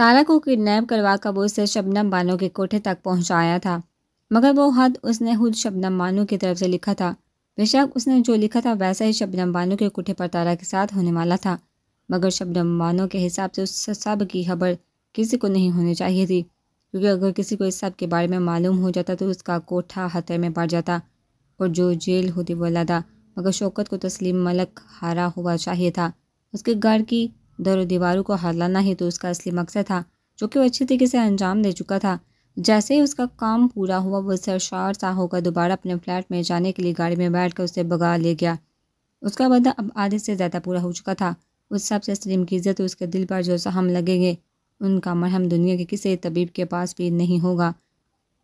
तारा को किडनैप करवा कर वो उसे शबनम बानो के कोठे तक पहुँचाया था। मगर वो हद उसने खुद शबनम बानो की तरफ़ से लिखा था। बेशक उसने जो लिखा था वैसा ही शबनम बानो के कोठे पर तारा के साथ होने वाला था। मगर शबनम बानो के हिसाब से उस सब की खबर किसी को नहीं होनी चाहिए थी। क्योंकि अगर किसी को इस सब के बारे में मालूम हो जाता तो उसका कोठा खतरे में पड़ जाता और जो जेल होती वो लदा मगर शौकत को तस्लीम मलक हारा हुआ चाहिए था। उसके घर की दर दीवारों को हलाना ही तो उसका असली मकसद था, जो कि वो अच्छी तरीके से अंजाम दे चुका था। जैसे ही उसका काम पूरा हुआ, वो सरशार सा होकर दोबारा अपने फ्लैट में जाने के लिए गाड़ी में बैठ कर उसे भगा ले गया। उसका बदा अब आधे से ज़्यादा पूरा हो चुका था। उस सबसे सलीम की इज़्ज़त उसके दिल पर जो सहम लगेंगे, उनका मरहम दुनिया के किसी तबीब के पास भी नहीं होगा।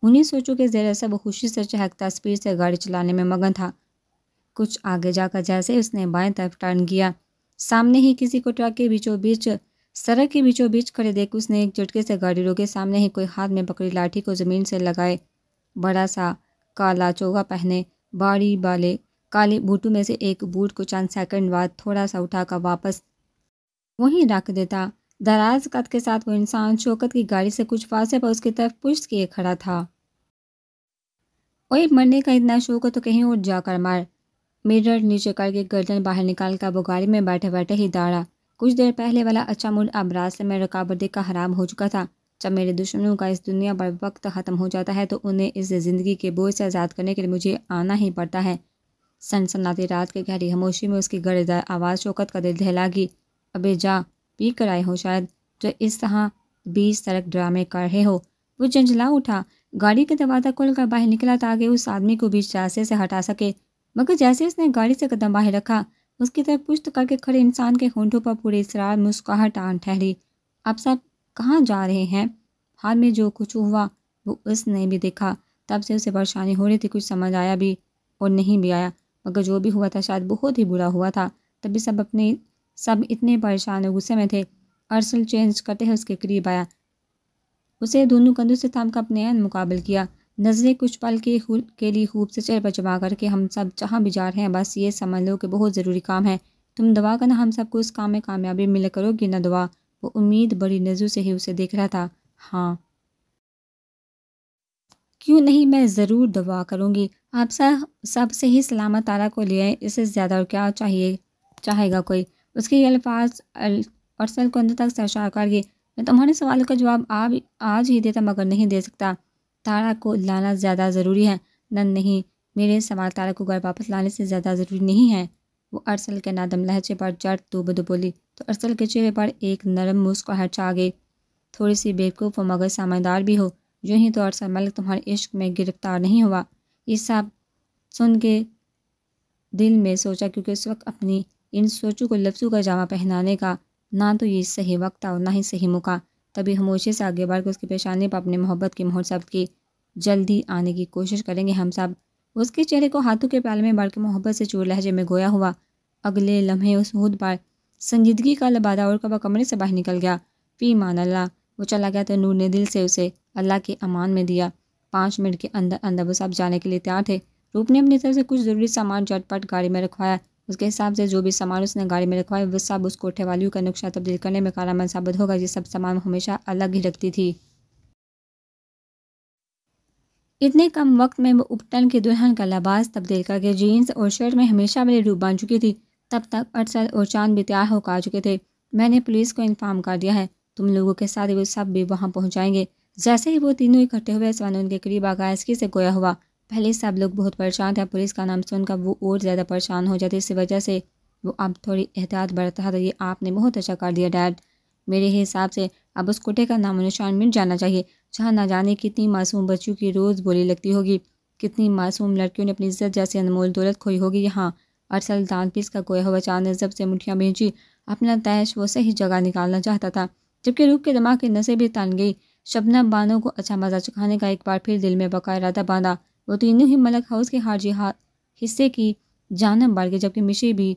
उन्हीं सोचों के ज़रिए से वो खुशी से चहकता स्पीड से गाड़ी चलाने में मगन था। कुछ आगे जाकर जैसे उसने बाएँ तरफ़ टर्न किया सामने ही किसी को ट्रक के बीचों बीच, सड़क के बीचों बीच खड़े देख उसने एक झटके से गाड़ी रोके। सामने ही कोई हाथ में पकड़ी लाठी को ज़मीन से लगाए, बड़ा सा काला चोगा पहने बाड़ी वाले काले बूटों में से एक बूट को चंद सेकंड बाद थोड़ा सा उठाकर वापस वहीं रख देता। दराज कद के साथ वो इंसान शौकत की गाड़ी से कुछ फासे पर उसकी तरफ़ पुष्ट किए खड़ा था। ओए मरने का इतना शौक हो तो कहीं और जाकर मार। मिरर नीचे करके गर्दन बाहर निकाल कर गाड़ी में बैठे बैठे ही दाड़ा। कुछ देर पहले वाला अच्छा मूड अब रास्ते में रुकावट देखकर हराम हो चुका था। जब मेरे दुश्मनों का इस दुनिया पर वक्त ख़त्म हो जाता है तो उन्हें इस ज़िंदगी के बोझ से आज़ाद करने के लिए मुझे आना ही पड़ता है। सनसनाती रात के गहरी खामोशी में उसकी गड़ेदार आवाज़ शौकत का दिल दहलागी। अबे जा, पी कर आए हो शायद, जो इस तरह बीस सड़क ड्रामे कर रहे हो। वो जंजला उठा। गाड़ी का दरवाज़ा खोलकर बाहर निकला ताकि उस आदमी को बीच रास्ते से हटा सके। मगर जैसे उसने गाड़ी से कदम बाहर रखा, उसकी तरफ़ पुष्ट करके खड़े इंसान के होंठों पर पूरे इसरार मुस्कुराहट आन ठहरी। आप सब कहाँ जा रहे हैं? हाल में जो कुछ हुआ, वो उसने भी देखा। तब से उसे परेशानी हो रही थी, कुछ समझ आया भी और नहीं भी आया। मगर जो भी हुआ था, शायद बहुत ही बुरा हुआ था। तभी सब अपने, सब इतने परेशान और गुस्से में थे। अरसल चेंज करते हैं उसके करीब आया। उसे दोनों कंधों से थाम कर अपने मुकाबल किया। नज़रें कुछ पल के के लिए खूब से चेहरे पर जमा करके हम सब जहाँ भी जा रहे हैं, बस ये समझ लो कि बहुत ज़रूरी काम है। तुम दवा करना, हम सबको उस काम में कामयाबी मिल करोगी ना दवा वो उम्मीद बड़ी नज़र से ही उसे देख रहा था। हाँ। क्यों नहीं मैं ज़रूर दवा करूँगी? आप सब सबसे ही सलामत तारा को लिए इससे ज़्यादा और क्या चाहिए, चाहेगा कोई? उसके ये अल्फाज अरसल को अंदर तक सरशार कर गए मैं तुम्हारे सवाल का जवाब आप, आज ही देता मगर नहीं दे सकता। तारा को लाना ज़्यादा ज़रूरी है। नन नहीं, मेरे सवाल तारा को घर वापस लाने से ज़्यादा ज़रूरी नहीं है। वो अरसल के नादम लहजे पर जट तो बद बोली तो अरसल के चेहरे पर एक नरम मुस्कुराहट छा गई। थोड़ी सी बेवकूफ़ और मगर समझदार भी हो जो ही तो अरसल मलिक तुम्हारे इश्क में गिरफ़्तार नहीं हुआ। ये सब सुन के दिल में सोचा, क्योंकि उस वक्त अपनी इन सोचों को लफ्ज़ों का जामा पहनाने का ना तो ये सही वक्त था और ना ही सही मौका। तभी खामोशी से आगे बढ़कर उसकी पेशानी पर अपने मोहब्बत के मोहर शब्द की। जल्दी आने की कोशिश करेंगे हम सब। उसके चेहरे को हाथों के प्याले में बढ़ के मोहब्बत से चूर लहजे में गोया हुआ अगले लम्हे उस हूद पर संजीदगी का लबादा और कबा कमरे से बाहर निकल गया। फ़ी मान अल्लाह, वो चला गया तो नूर ने दिल से उसे अल्लाह के अमान में दिया। पाँच मिनट के अंदर अंदर वो सब जाने के लिए तैयार थे। रूप ने अपनी तरफ़ से कुछ ज़रूरी सामान झटपट गाड़ी में रखवाया। उसके हिसाब से जो भी सामान उसने गाड़ी में रखवाया वो सब उस कोठे वालियों का नुकसा तब्दील करने में कारामंद साबित होगा। ये सब सामान हमेशा अलग ही रखती थी। इतने कम वक्त में वो उपटन के दुल्हन का लिबास तब्दील करके जीन्स और शर्ट में हमेशा वाले रूप बाँध चुकी थी। तब तक अरसल और चाँद भी तैयार होकर आ चुके थे। मैंने पुलिस को इन्फॉर्म कर दिया है, तुम लोगों के साथ वो सब भी वहाँ पहुँचाएँगे जैसे ही वो तीनों इकट्ठे हुए सवान उनके करीब आगा से गोया हुआ। पहले सब लोग बहुत परेशान थे पुलिस का नाम सुनकर वो और ज़्यादा परेशान हो जाते इस वजह से वो अब थोड़ी एहतियात बरता था ये आपने बहुत अच्छा कर दिया, डैड। मेरे हिसाब से अब उस कोठे का नाम निशान मिट जाना चाहिए, जहाँ ना जाने कितनी मासूम बच्चों की रोज़ बोली लगती होगी, कितनी मासूम लड़कियों ने अपनी इज़्ज़त जैसी अनमोल दौलत खोई होगी। यहाँ अरसल दान पीस का कोया हुआ चाँद जब से मुठियाँ बेची अपना तैश वो सही जगह निकालना चाहता था, जबकि रूप के दिमाग की नसें भी तन गई। शबना बानों को अच्छा मज़ा चखाने का एक बार फिर दिल में बका इरादा बांधा। वो तीनों ही मलक हाउस के हाजी हिस्से की जानब बढ़ गई जबकि मिशी भी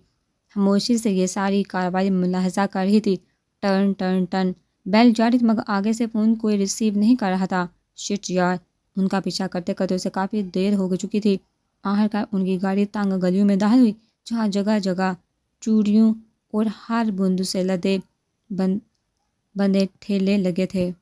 खामोशी से ये सारी कार्रवाई मुलाहजा कर रही थी। Turn turn turn. बेल जारी थी मगर आगे से फ़ोन कोई रिसीव नहीं कर रहा था। शिट यार, उनका पीछा करते करते उसे काफ़ी देर हो चुकी थी। आखिरकार उनकी गाड़ी तंग गलियों में दाखिल हुई, जहाँ जगह जगह चूड़ियों और हर बूंद से लदे बंद बंदे ठेले लगे थे।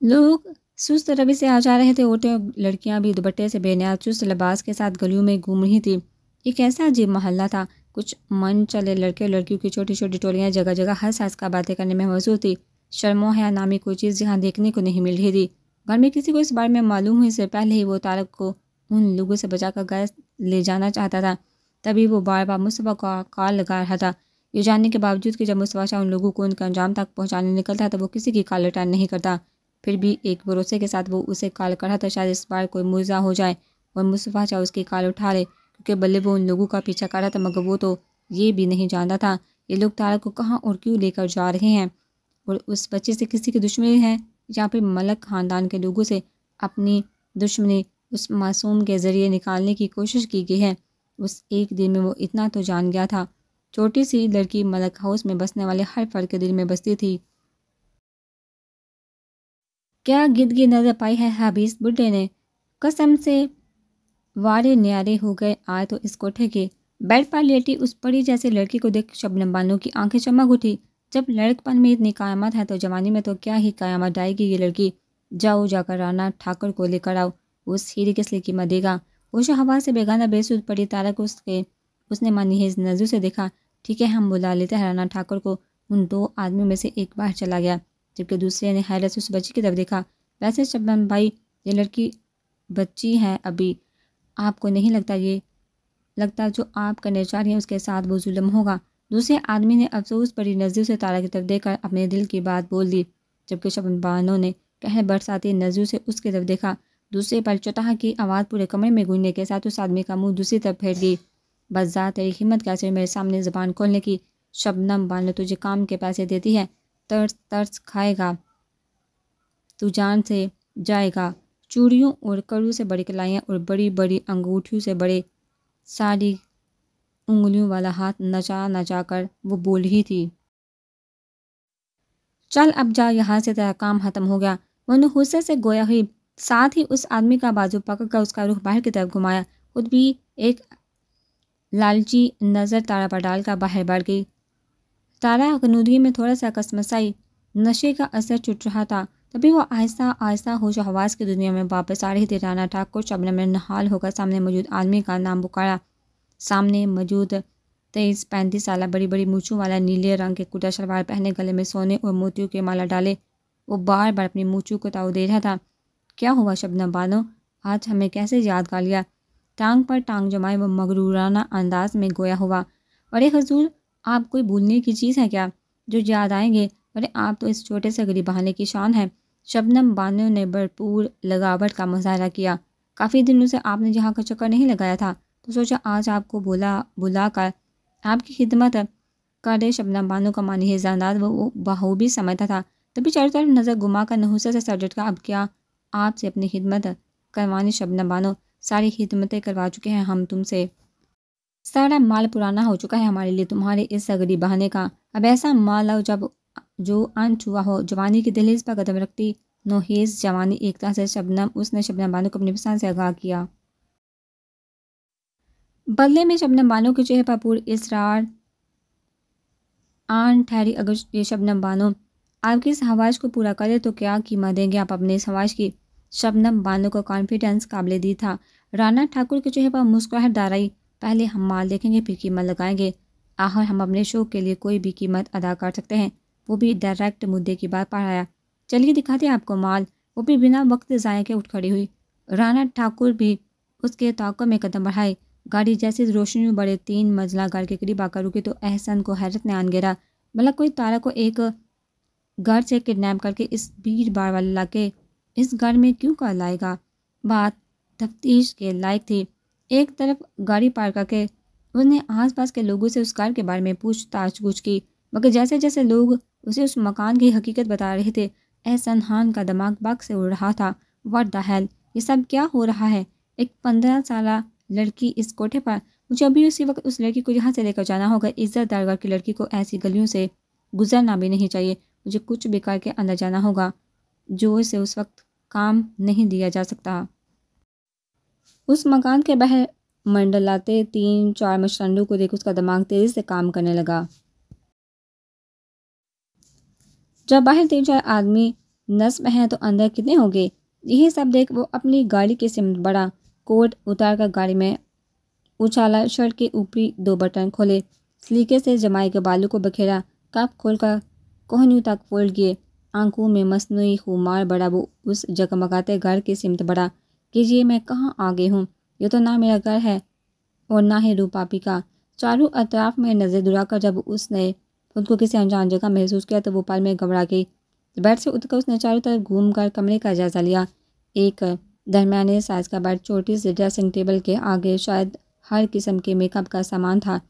लोग सुस्त रवि से आ जा रहे थे ओटे। लड़कियाँ भी दुबट्टे से बेनियाज चुस्त लिबास के साथ गलियों में घूम रही थी। एक ऐसा अजीब मोहल्ला था। कुछ मन चले लड़के लड़कियों की छोटी छोटी टोलियाँ जगह जगह हर सास का बातें करने में मौजूद थी। शर्मो है नामी कोई चीज़ यहाँ देखने को नहीं मिल रही थी। घर में किसी को इस बारे में मालूम हुई से पहले ही वो तारक को उन लोगों से बचाकर गैस ले जाना चाहता था। तभी वो बार बार मुस्तफ़ा का कॉल लगा रहा था। ये जानने के बावजूद कि जब मुस्तफ़ा शाह उन लोगों को उनका अंजाम तक पहुँचाने निकलता तो वो किसी की कॉल रिटर्न नहीं करता। फिर भी एक भरोसे के साथ वो उसे कॉल करा था, शायद इस बार कोई मुर्जा हो जाए और मुस्तफ़ा चाहे उसकी कॉल उठा ले, क्योंकि बल्ले वो उन लोगों का पीछा कर रहा था, मगर वो तो ये भी नहीं जानता था, ये लोग तारक को कहाँ और क्यों लेकर जा रहे हैं? और उस बच्चे से किसी की दुश्मनी है? या फिर मलक ख़ानदान के लोगों से अपनी दुश्मनी उस मासूम के ज़रिए निकालने की कोशिश की गई है। उस एक दिन में वो इतना तो जान गया था। छोटी सी लड़की मलक हाउस में बसने वाले हर फर्द के दिल में बसती थी। क्या गिद की नज़र पाई है हबीस बुढ़े ने? कसम से वारे न्यारे हो गए, आए तो इस कोठे के। बेड पर लेटी उस पड़ी जैसे लड़की को देख शबनम बानो की आँखें चमक उठी। जब लड़कपन में इतनी कायमत है तो जवानी में तो क्या ही कायमत आएगी ये लड़की? जाओ, जाकर राना ठाकुर को लेकर आओ। उस हीरे किस लिए कीमत देगा? उस हवा से बेगाना बेसुद पड़ी तारक उसके, उसने मानी है नज़र से देखा। ठीक है, हम बुला लेते हैं राना ठाकुर को। उन दो आदमियों में से एक बार चला गया। जबकि दूसरे ने हैरत से उस बच्ची की तरफ़ देखा। वैसे शबनम भाई, ये लड़की बच्ची है अभी। आपको नहीं लगता ये, लगता जो आप करने चाह रही हैं उसके साथ वो जुल्म होगा? दूसरे आदमी ने अफसोस बड़ी नज़र से तारा की तरफ़ देखकर अपने दिल की बात बोल दी, जबकि शबन बानों ने कह बरसाती नज़र से उसकी तरफ़ देखा। दूसरे पर चौटाह की आवाज़ पूरे कमरे में गूंजने के साथ उस आदमी का मुँह दूसरी तरफ़ फेर गई। बस तेरी हिम्मत कैसे मेरे सामने ज़बान खोलने की? शबनम बानो तुझे काम के पैसे देती है। तर्स तर्स खाएगा। तू जान से जाएगा। चूड़ियों और कड़ू से बड़ी कलाइयाँ और बड़ी बड़ी अंगूठियों से बड़े सारी उंगलियों वाला हाथ नचा नचा कर वो बोल रही थी। चल अब जा, यहाँ से तेरा काम ख़त्म हो गया। वो गुस्से से गोया हुई, साथ ही उस आदमी का बाजू पकड़ कर उसका रुख बाहर की तरफ़ घुमाया। खुद भी एक लालची नज़र तारा पर डालकर बाहर बढ़ गई। तारा कनूदी में थोड़ा सा कसमसाई, नशे का असर चुट रहा था। तभी वो आहिस्ता आहिस्ता होश हवास की दुनिया में वापस आ रही थी। राना ठाकुर शबनम में नहाल होकर सामने मौजूद आदमी का नाम पुकारा। सामने मौजूद तेईस पैंतीस साल बड़ी बड़ी मूछों वाला नीले रंग के कुटा शलवार पहने, गले में सोने और मोतियों के माला डाले, वो बार बार अपनी मूछों को ताव दे रहा था। क्या हुआ शबनम बानो? आज हमें कैसे याद कर लिया? टांग पर टांग जमाए वो मगरूराना अंदाज में गोया हुआ। अरे, हजूर आप कोई भूलने की चीज़ है क्या? जो याद आएँगे। अरे, आप तो इस छोटे से गरीब बहाने की शान है। शबनम बानो ने भरपूर लगावट का मुजाहरा किया। काफ़ी दिनों से आपने जहाँ का चक्कर नहीं लगाया था। तो सोचा आज आपको बोला बुला कर आपकी खिदमत कर शबनम बानो का मानी जानदाद वो बहूबी समझता था तभी चारों तरफ़ नज़र घुमा कर नहुसा से सर का, अब क्या आपसे अपनी खिदमत करवानी शबनम बानो? सारी खिदमतें करवा चुके हैं हम तुमसे। सारा माल पुराना हो चुका है हमारे लिए, तुम्हारे इस सगड़ी बहाने का। अब ऐसा माल आओ जब जो अन छुआ हो। जवानी की दहलीज पर कदम रखती नोहेज, जवानी एकता से शबनम, उसने शबनम बानो को अपने पसंद से आगाह किया। बदले में शबनम बानो के चेहरे पर पूरी इसरार, आन ठहरी अगर ये शबनम बानो आपकी इस हवाश को पूरा करे तो क्या कीमत देंगे? आप अपने इस हवाश की शबनम बानो का कॉन्फिडेंस काबिल दी था। राना ठाकुर के चेहरे पर मुस्कुराहट दाराई पहले हम माल देखेंगे, फिर कीमत लगाएँगे। आखिर हम अपने शौक के लिए कोई भी कीमत अदा कर सकते हैं। वो भी डायरेक्ट मुद्दे की बात पढ़ाया चलिए दिखाते हैं आपको माल। वो भी बिना वक्त ज़ाय के उठ खड़ी हुई। राना ठाकुर भी उसके ताक़ में कदम बढ़ाए। गाड़ी जैसे रोशनी में बड़े तीन मंजिला घर के करीब आकर रुकी तो एहसन को हैरत ने आन गिरा मतलब कोई तारा को एक घर से किडनैप करके इस भीड़ बाढ़ वाले इलाके, इस घर में क्यों कर लाएगा बात तफ्तीश के लायक थी। एक तरफ़ गाड़ी पार करके उसने आसपास के लोगों से उस कार के बारे में पूछताछ कुछ की। मगर जैसे जैसे लोग उसे उस मकान की हकीकत बता रहे थे एहसन खान का दिमाग बाग से उड़ रहा था। वट द हेल ये सब क्या हो रहा है? एक पंद्रह साल लड़की इस कोठे पर, मुझे अभी उसी वक्त उस लड़की को यहाँ से लेकर जाना होगा। इज़्ज़त दरगाह की लड़की को ऐसी गलियों से गुजरना भी नहीं चाहिए। मुझे कुछ भी करके अंदर जाना होगा जो से उस वक्त काम नहीं दिया जा सकता। उस मकान के बह मंडलाते तीन चार मशरंडों को देख उसका दिमाग तेज़ी से काम करने लगा। जब बाहर तीन चार आदमी नस्ब हैं तो अंदर कितने होंगे? यही सब देख वो अपनी गाड़ी के सिमत बड़ा कोट उतार कर गाड़ी में उछाला, शर्ट के ऊपरी दो बटन खोले। सलीके से जमाए के बालू को बखेरा कप खोल कर कोहनियों तक फोल्ड किए। आँखों में मसनू खुमार बड़ा, वो उस जगमगाते घर की सिमत बड़ा कि ये मैं कहाँ आ गई हूँ? ये तो ना मेरा घर है और ना ही रूपापी का। चारों अतराफ में नज़र दुराकर जब उसने खुद को किसी अनजान जगह महसूस किया तो वो पल में घबरा गई। बेड से उठकर उसने चारों तरफ़ घूम कर कमरे का जायजा लिया। एक दरमियाने साइज़ का बेड, छोटी सी ड्रेसिंग टेबल के आगे शायद हर किस्म के मेकअप का सामान था।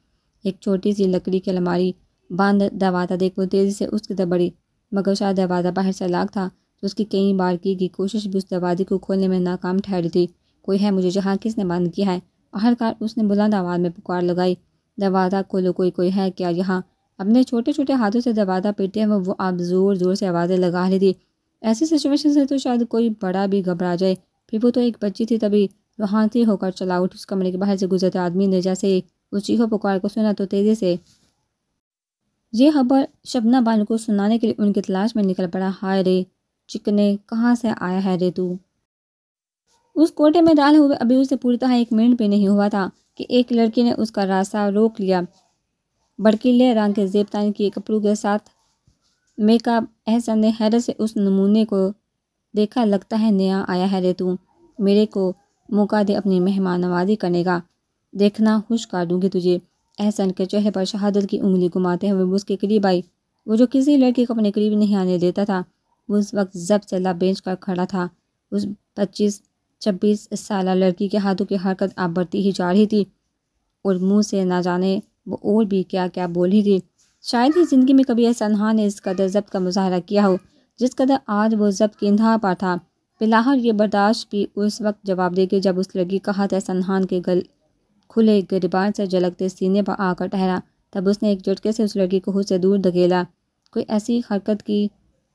एक छोटी सी लकड़ी की अलमारी बंद दरवाज़ा देख वो तेज़ी से उसकी तरफ़ मगर शायद दरवाज़ा बाहर से लाख था। उसकी कई बार की गई कोशिश भी उस दरवाजे को खोलने में नाकाम ठहरी थी। कोई है मुझे जहाँ किसने बंद किया है? आखिरकार उसने बुलंद आवाज़ में पुकार लगाई। दरवाज़ा खोलो, कोई कोई है क्या यहाँ? अपने छोटे छोटे हाथों से दरवाज़ा पीटते हुए वो आप ज़ोर ज़ोर से आवाज़ें लगा रही थी। ऐसी सिचुएशन से तो शायद कोई बड़ा भी घबरा जाए। फिर वो तो एक बच्ची थी तभी रूहानती होकर चला उठ उस कमरे के बाहर से गुजरते आदमी ने जैसे उस चीखो पुकार को सुना तो तेज़ी से ये खबर शबना बानू को सुनाने के लिए उनकी तलाश में निकल पड़ा। हाय रे! चिकने कहाँ से आया है रे तू? उस कोटे में डाले हुए अभी उसे पूरी तरह एक मिनट भी नहीं हुआ था कि एक लड़की ने उसका रास्ता रोक लिया। बड़कीले रंग के जेबतानी के कपड़ों के साथ मेकअप एहसन ने हैरत से उस नमूने को देखा, लगता है नया आया है रे तू। मेरे को मौका दे अपनी मेहमान नवाजी करने का। देखना खुश कर दूँगी तुझे। एहसन के चेहरे पर शहादत की उंगली घुमाते हुए उसके करीब आई वो जो किसी लड़की को अपने करीब नहीं आने देता था उस वक्त जब लब बेच कर खड़ा था, उस पच्चीस, छब्बीस साल लड़की के हाथों की हरकत आप बढ़ती ही जा रही थी और मुँह से ना जाने वो और भी क्या क्या बोल रही थी। शायद ही ज़िंदगी में कभी ऐसा नहा ने इस कदर जब्त का मुजाहरा किया हो, जिस कदर आज वो जब्त की इंतहा पर था। पिलाहर ये बर्दाश्त भी उस वक्त जवाब देगी जब उस लड़की का हाथ सनहान के गल, खुले गिरबान से झलकते सीने पर आकर ठहरा, तब उसने एक झटके से उस लड़की को खुद से दूर धकेला। कोई ऐसी हरकत की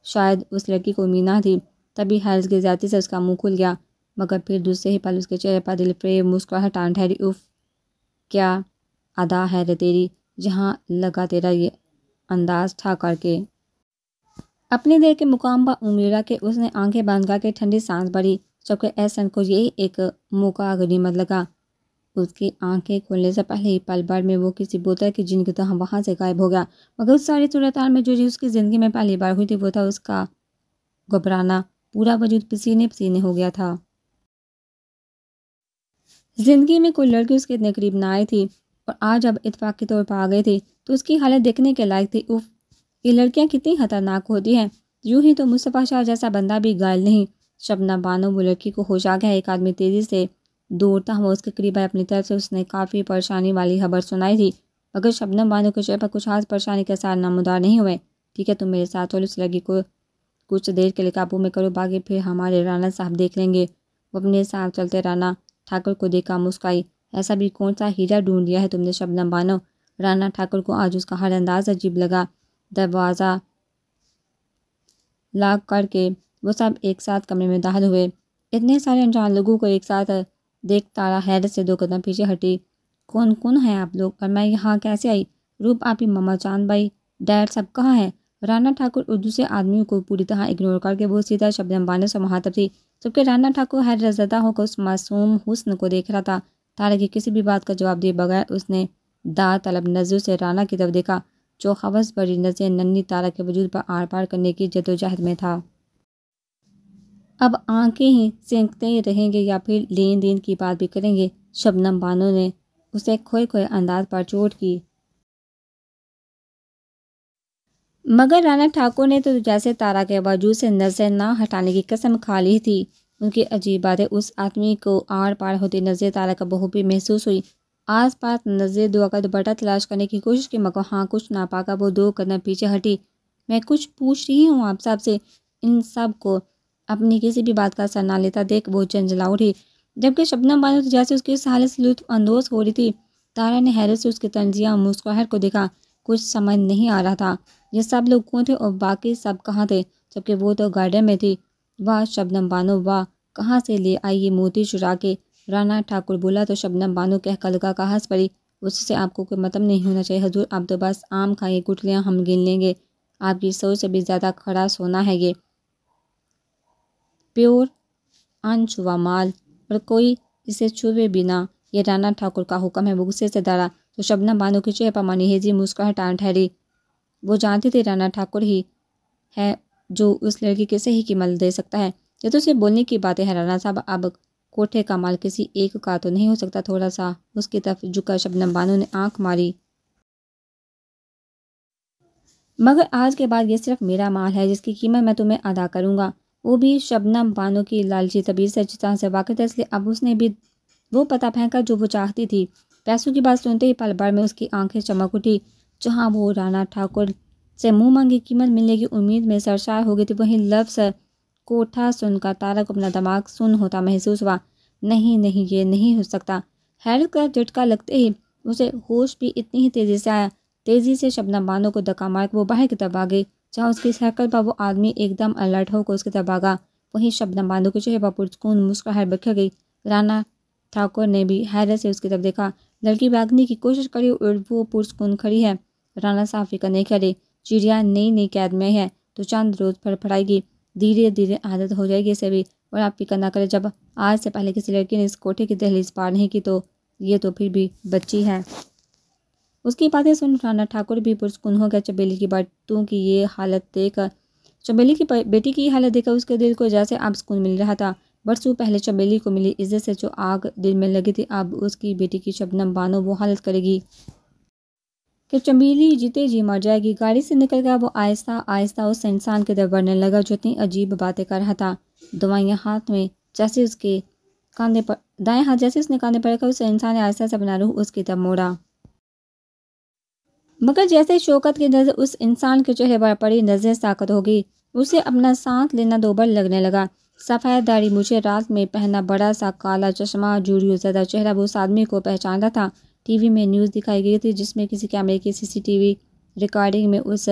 शायद उस लड़की को मीना थी। तभी हैल्स की ज़्यादा से उसका मुँह खुल गया, मगर फिर दूसरे ही पल उसके चेहरे पर दिल फ्रेब मुस्कुराहट आन ठहरी। उफ, क्या अदा है रे तेरी, जहाँ लगा तेरा ये अंदाज था करके? अपनी देर के मुकाम पर उमीरा के उसने आँखें बंद करके ठंडी सांस भरी, जबकि एहसन को यही एक मौका गनीमत लगा। उसकी आँखें खोलने से पहले ही पल भर में वो किसी बोतल की जिन की तरह वहाँ से गायब हो गया। मगर उस सारी सूरत में जो जी उसकी ज़िंदगी में पहली बार हुई थी, वो था उसका घबराना। पूरा वजूद पसीने पसीने हो गया था। ज़िंदगी में कोई लड़की उसके इतने करीब ना आई थी और आज अब इतफाक़ के तौर पर आ गई थी तो उसकी हालत देखने के लायक थी। उफ, ये लड़कियाँ कितनी ख़तरनाक होती हैं। यूँ ही तो मुस्तफ़ा शाह जैसा बंदा भी गायल नहीं। शबना बानो, वो लड़की को होश आ गया। एक आदमी तेज़ी से दौड़ता हुआ उसके करीब आए, अपनी तरफ़ से उसने काफ़ी परेशानी वाली खबर सुनाई थी। अगर शबनम बानो के चेहरे पर कुछ खास परेशानी के साथ नमदार नहीं हुए। ठीक है, तुम मेरे साथ चलो उस लड़की को कुछ देर के लिए काबू में करो, बाकी फिर हमारे राना साहब देख लेंगे। वो अपने साथ चलते राना ठाकुर को देखा मुस्काई ऐसा भी कौन सा हीरा ढूंढ लिया है तुमने शबनम बानो राना ठाकुर को आज उसका हर अंदाज अजीब लगा। दरवाज़ा लाग करके वो सब एक साथ कमरे में दाखिल हुए। इतने सारे अनजान लोगों को एक साथ देख तारा हैरत से दो कदम पीछे हटी। कौन कौन है आप लोग? और मैं यहाँ कैसे आई? रूप आप ही ममा चाँद भाई। डैड सब कहाँ है? राना ठाकुर उर्दू से आदमियों को पूरी तरह इग्नोर करके वो सीधा शब्द अंबाने से महातब थी। जबकि राना ठाकुर हैरतजदा होकर उस मासूम हुस्न को देख रहा था। तारा की किसी भी बात का जवाब दिए बगैर उसने दार तलब नज़र से राना की तरफ़ देखा, जो हवस बड़ी नज़र नन्नी तारा के वजूद पर आर पार करने की जदोजहद में था। अब आँखें ही सेंकते रहेंगे या फिर लेन देन की बात भी करेंगे शबनम बानो ने उसे खोए खोए अंदाज पर चोट की। मगर राना ठाकुर ने तो जैसे तारा के वजूद से नज़र ना हटाने की कसम खा ली थी। उनकी अजीब बातें उस आदमी को आड़ पार होती नज़र तारा का भी महसूस हुई। आस पास नज़र दुआ का दुपट्टा तलाश करने की कोशिश की, मगर हाँ कुछ ना पाका वो दो कदम पीछे हटी। मैं कुछ पूछ रही हूँ आप सबसे इन सबको अपनी किसी भी बात का असर ना लेता, देख वो चंचला उठी जबकि शबनम बानो जैसे उसकी उस हालत से लुत्फ अंदोज हो रही थी, तारा ने हैरत से उसके तंजिया मुस्कुराहट को देखा। कुछ समझ नहीं आ रहा था ये सब लोग कौन थे और बाकी सब कहाँ थे, जबकि वो तो गार्डन में थी। वाह शबनम बानो, वाह, कहाँ से ले आई ये मोती चुरा के? राना ठाकुर बोला तो शबनम बानो कह कलका का हंस पड़ी? उससे आपको कोई मतलब नहीं होना चाहिए। हजूर, आप तो बस आम खाइए गुटलियाँ हम गिन लेंगे। आपकी सोच से भी ज़्यादा खड़ा सोना है ये। प्योर अनछुआ माल। और कोई इसे छुए बिना ये राना ठाकुर का हुक्म है, वो गुस्से से डरा तो शबनम बानो की चेहरे पर मानी हेजी मुस्कुराहट ठहरी। वो जानती थी राना ठाकुर ही है, जो उस लड़की के सही की मल दे सकता है। ये तो सिर्फ़ बोलने की बातें है राना साहब। अब कोठे का माल किसी एक का तो नहीं हो सकता थोड़ा सा उसकी तरफ़ झुका शबनम बानो ने आँख मारी। मगर आज के बाद ये सिर्फ़ मेरा माल है, जिसकी कीमत मैं तुम्हें अदा करूँगा। वो भी शबनम बानो की लालची तबीर से चिता से वाकिफ है इसलिए अब उसने भी वो पता फेंका जो वो चाहती थी। पैसों की बात सुनते ही पल भर में उसकी आँखें चमक उठी, जहाँ वो राणा ठाकुर से मुँह मांगी, कीमत मिलने की उम्मीद में सरशार हो गई थी, वहीं लफ्स कोठा सुनकर तारक अपना दिमाग सुन होता महसूस हुआ, नहीं नहीं, ये नहीं हो सकता। हैरत का झटका लगते ही उसे होश भी इतनी ही तेज़ी से आया। तेज़ी से शबनम बानो को धक्का मार वो बाहर की तरफ़ आ गई। जहाँ उसकी साइकिल पर वो आदमी एकदम अलर्ट होकर उसकी तरफ़ भागा। वहीं शबनम बानो के चेहरे पर पुरस्कून मुस्कुराहट बिखर गई। राना ठाकुर ने भी हैरत से उसकी तरफ़ देखा। लड़की भागने की कोशिश करी और वो पुरस्कून खड़ी है। राना साफ़ फ़िक्र नहीं करे चिड़िया नई नई कैद में है तो चंद रोज फड़फड़ाएगी धीरे धीरे आदत हो जाएगी इसे भी, और आप फ़िक्र ना करें, जब आज से पहले किसी लड़की ने इस कोठे की दहलीज पार नहीं की तो ये तो फिर भी बच्ची है। उसकी बातें सुन राना ठाकुर भी पुरस्कुन हो गया चबेली की बातों की ये हालत देखकर। चबेली की बेटी की हालत देखकर उसके दिल को जैसे अब सुकून मिल रहा था। बरसों पहले चबेली को मिली इज़्ज़त से जो आग दिल में लगी थी, अब उसकी बेटी की शबनम बानो वो हालत करेगी। कि चमेली जीते जी मर जाएगी। गाड़ी से निकल गया वो आहिस्ता आहिस्ता उस इंसान के तरफ़ बढ़ने लगा जो इतनी अजीब बातें कर रहा था। दवाइयाँ हाथ में जैसे उसके कांधे पर, दाएँ हाथ जैसे उसने कांधे पर रखा, उस इंसान ने आहिस्ता से अपना रूह उसकी तरफ़ मोड़ा। मगर जैसे शौकत की नज़र उस इंसान के चेहरे पर पड़ी, नज़र ताकत होगी उसे अपना सांस लेना दोबर लगने लगा। सफ़ेद दाढ़ी मुझे रात में पहना बड़ा सा काला चश्मा, जूरियो ज़्यादा चेहरा वो उस आदमी को पहचान था। टीवी में न्यूज़ दिखाई गई थी जिसमें किसी कैमरे की सीसीटीवी रिकॉर्डिंग में उस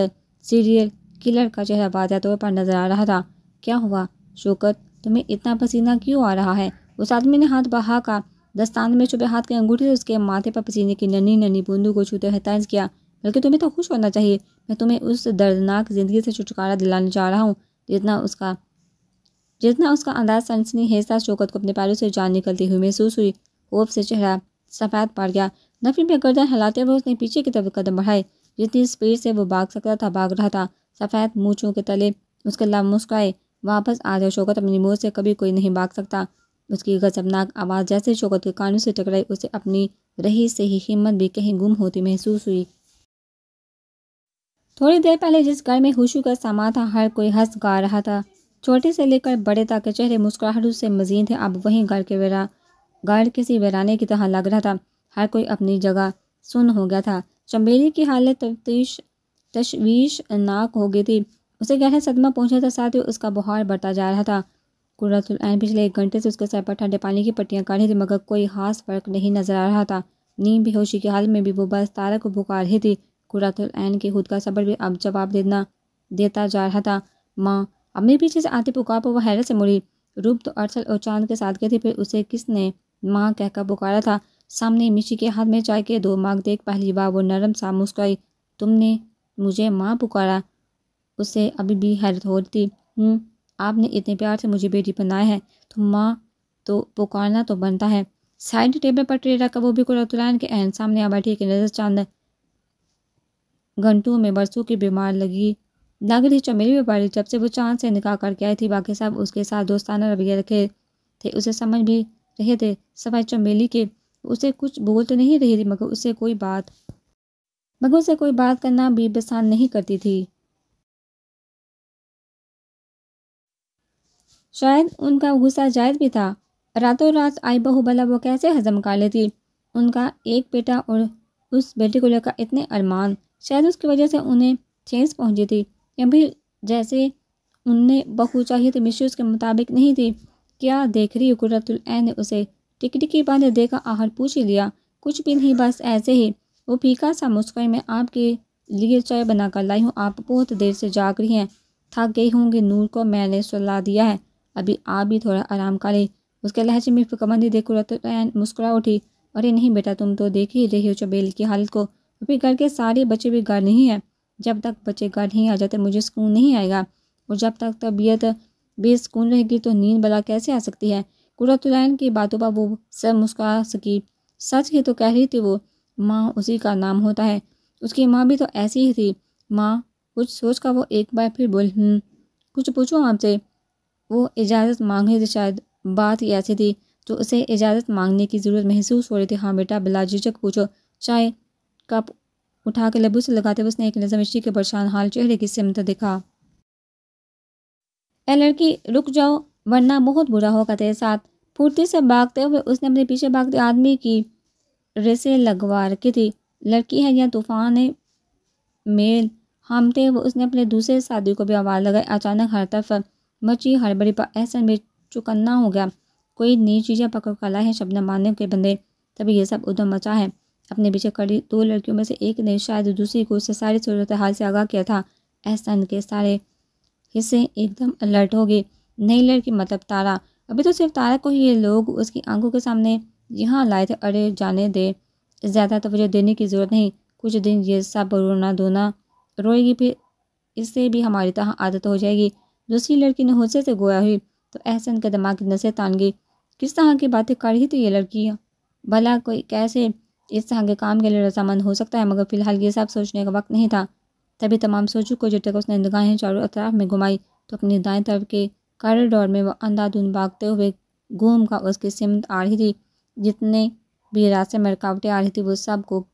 सीरियल किलर का चेहरा वाजह तौर पर नज़र आ रहा था। क्या हुआ? शोकत, तुम्हें इतना पसीना क्यों आ रहा है? उस आदमी ने हाथ बहा का। दस्तान में छुपे हाथ के अंगूठे से उसके माथे पर पसीने की नन्ही नन्ही बूंदों को छूते हुए तंज किया। बल्कि तुम्हें तो खुश होना चाहिए। मैं तुम्हें उस दर्दनाक ज़िंदगी से छुटकारा दिलाने जा रहा हूँ, जितना उसका जितना उसका अंदाज सनसनी हेसा शोकत को अपने पैरों से जान निकलती हुई महसूस हुई। होप से चेहरा सफ़ेद पड़ गया। नफी में गर्दन हिलाते हुए उसने पीछे की तरफ़ कदम बढ़ाए। जितनी स्पीड से वो भाग सकता था, भाग रहा था। सफ़ेद मूछों के तले उसके लाभ मुस्काए वापस आ जाए शौकत अपनी मुँह से कभी कोई नहीं भाग सकता। उसकी गजबनाक आवाज़ जैसे शौकत के कानों से टकराई, उसे अपनी रही से ही हिम्मत भी कहीं गुम होती महसूस हुई। थोड़ी देर पहले जिस घर में खुशू का सामान था, हर कोई हंस गा रहा था। छोटे से लेकर बड़े तक के चेहरे मुस्कुराहट से मजीद थे। अब वहीं घर के वेरा, घर किसी वीराने की तरह लग रहा था। हर कोई अपनी जगह सुन हो गया था। चंबेली की हालत तफ्तीश तशवीशनाक हो गई थी। उसे गहरा सदमा पहुँचा था साथ ही उसका बुहार बढ़ता जा रहा था। कुर्रतुलैन पिछले एक घंटे से उसके सर पर ठंडे पानी की पट्टियाँ काढ़ी थी, मगर कोई खास फ़र्क नहीं नज़र आ रहा था। नींद बेहोशी की हाल में भी वो बस तारा को पुकार रही थी। कुर्रतुलैन के खुद का सबर भी अब जवाब देना देता जा रहा था। माँ अपने पीछे से आते पुकार पर वह हैरत से मुड़ी। रूप तो अरसल और चाँद के साथ गए थे फिर उसे किसने माँ कहकर पुकारा था? सामने मिशी के हाथ में चाय के दो मांग देख पहली बार वो नरम सा मुस्कुराई। तुमने मुझे माँ पुकारा उसे अभी भी हैरत हो रही थी। हम्म, आपने इतने प्यार से मुझे बेटी बनाया है तो माँ तो पुकारना तो बनता है। साइड टेबल पर ट्रे रखा वो भी कुरतुलान के एहन सामने आ बैठी कि नज़र चाँद घंटों में बरसों की बीमार लगी। रही चमेली व्यापारी जब से वो चाँद से निकाह करके आई थी, बाकी सब उसके साथ दोस्ताना रवैया रखे थे, उसे समझ भी रहे थे। सफ़ाई चमेली के, उसे कुछ बोल तो नहीं रही थी, मगर उसे कोई बात, मगर उसे कोई बात करना भी बेसान नहीं करती थी। शायद उनका गुस्सा जायद भी था। रातों रात आई बहू भला वो कैसे हजम कर लेती? उनका एक बेटा और उस बेटे को लेकर इतने अरमान शायद उसकी वजह से उन्हें चेंज पहुँची थी। या भी जैसे उनने बहू चाहिए थी, मिश्र उसके मुताबिक नहीं थी। क्या देख रही कुरतुल ने उसे टिकटिकी बांधे देखा आहर पूछ ही लिया। कुछ भी नहीं, बस ऐसे ही। वो फीका सा मुस्कुराई, मैं आपके लिए चाय बना कर लाई हूँ। आप बहुत देर से जाग रही हैं। थक गई होंगी, नूर को मैंने सुला दिया है। अभी आप भी थोड़ा आराम करें उसके लहजे में फिक्रमंदी देखो रतुलैन मुस्कुरा उठी। अरे नहीं बेटा, तुम तो देख ही रही हो चबेल की हालत को। अभी घर के सारे बच्चे भी घर नहीं हैं। जब तक बच्चे घर नहीं आ जाते मुझे सुकून नहीं आएगा। और जब तक तबीयत बेसकून रहेगी तो नींद बला कैसे आ सकती है? कुरतुलैन की बातों पर वो सब मुस्कुरा सकी। सच ही तो कह रही थी वो माँ उसी का नाम होता है। उसकी माँ भी तो ऐसी ही थी। माँ कुछ सोच कर वो एक बार फिर बोल हम्म, कुछ पूछो आपसे? वो इजाज़त मांग रही थी शायद बात ही ऐसी थी जो उसे इजाज़त मांगने की ज़रूरत महसूस हो रही थी। हाँ बेटा बिला पूछो चाय कप उठा के लबू से लगाते हुए उसने एक नज़र मिश्री के परेशान हाल चेहरे की सिमत दिखा। ए लड़की, रुक जाओ, वरना बहुत बुरा होगा तेरे साथ। फुर्ती से भागते हुए उसने अपने पीछे भागते आदमी की रेसे लगवा रखी थी। लड़की है या तूफ़ान है? मेल, हामते हुए उसने अपने दूसरे साथी को भी आवाज़ लगाई। अचानक हर तरफ़ मची हड़बड़ी पर ऐसा में चुकन्ना हो गया। कोई नई चीज़ें पकड़ कर लाए हैं शबनम मानने के बंदे, तभी यह सब उधम मचा है। अपने पीछे खड़ी दो लड़कियों में से एक ने शायद दूसरी को उससे सारी सूरत हाल से आगाह किया था। एहसन के सारे हिस्से एकदम अलर्ट हो गए। नई लड़की मतलब तारा। अभी तो सिर्फ़ तारा को ही ये लोग उसकी आँखों के सामने यहाँ लाए थे। अरे जाने दे। ज़्यादा तवज्जो देने की ज़रूरत नहीं। कुछ दिन ये सब रोना धोना रोएगी, फिर इससे भी हमारी तरह आदत हो जाएगी। दूसरी लड़की ने होशे से गोया हुई तो एहसन के दिमाग नसें तान गई। किस तरह की बातें कर रही थी ये लड़की? भला कोई कैसे इस तरह के काम के लिए रजामंद हो सकता है, मगर फ़िलहाल ये सब सोचने का वक्त नहीं था। तभी तमाम सोचों को जब तक उसने निगाहें चारों अतराफ में घुमाई तो अपनी दाएँ तरफ़ के कॉरिडोर में वह अंधाधुन भागते हुए घूम का उसकी सिमत आ रही थी, जितने भी रास्ते में रुकावटें आ रही थी, वो सबको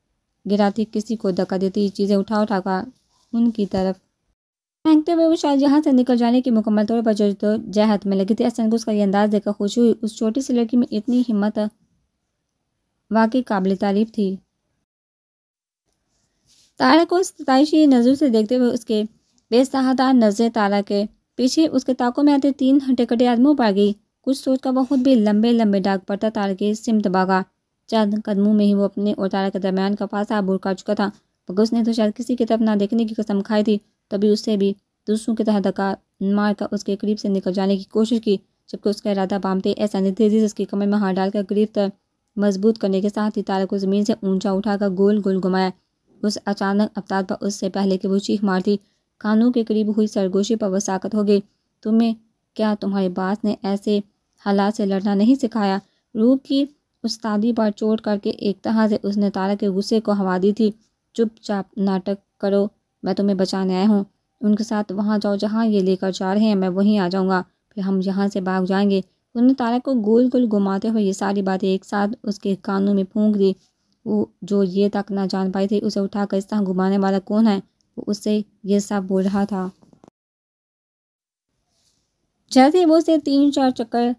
गिराती किसी को धक्का देती, चीज़ें उठा उठा कर उनकी तरफ़ फेंकते हुए वो शायद यहाँ से निकल जाने की मुकम्मल तौर पर जो जहत में लगी थी। असन को उसका ये अंदाज देखकर खुशी हुई। उस छोटी सी लड़की में इतनी हिम्मत वाकई काबिल तारीफ़ थी। तारा को सताइशी नज़र से देखते हुए उसके बेसहादा नज़र तारा के पीछे उसके ताकों में आते तीन हटे कटे आदमों पर गई। कुछ सोच कर बहुत भी लंबे लंबे डाक पड़ता तारा के सिमत बागा चंद कदमों में ही वो अपने और तारा के दरमियान का फासा आबूर कर चुका था, मगर उसने तो शायद किसी की तरफ़ ना देखने की कसम खाई थी। तभी उससे भी दूसरों के तरह धक्का मार कर उसके करीब से निकल जाने की कोशिश की, जबकि उसका इरादा बामते ऐसा नहीं, तेज़ी से उसकी कमर में हाथ डालकर करीब तक मज़बूत करने के साथ ही तारा को ज़मीन से ऊँचा उठाकर गोल गोल घुमाया। उस अचानक अवतार पर उससे पहले कि वो चीख मारती कानों के करीब हुई सरगोशी पर वसाकत हो गई। तुम्हें क्या तुम्हारे बास ने ऐसे हालात से लड़ना नहीं सिखाया? रूह की उस्तादी पर चोट करके एक तरह से उसने तारा के गुस्से को हवा दी थी। चुपचाप नाटक करो, मैं तुम्हें बचाने आया हूँ। उनके साथ वहाँ जाओ, जहाँ ये लेकर जा रहे हैं, मैं वहीं आ जाऊँगा। फिर हम यहाँ से भाग जाएँगे। उन्होंने तारा को गोल गोल घुमाते हुए ये सारी बातें एक साथ उसके कानों में फूंक दी। वो जो ये तक ना जान पाई थी, उसे उठाकर इस तरह घुमाने वाला कौन है? वो उससे ये सब बोल रहा था। जैसे वो उसे तीन चार चक्कर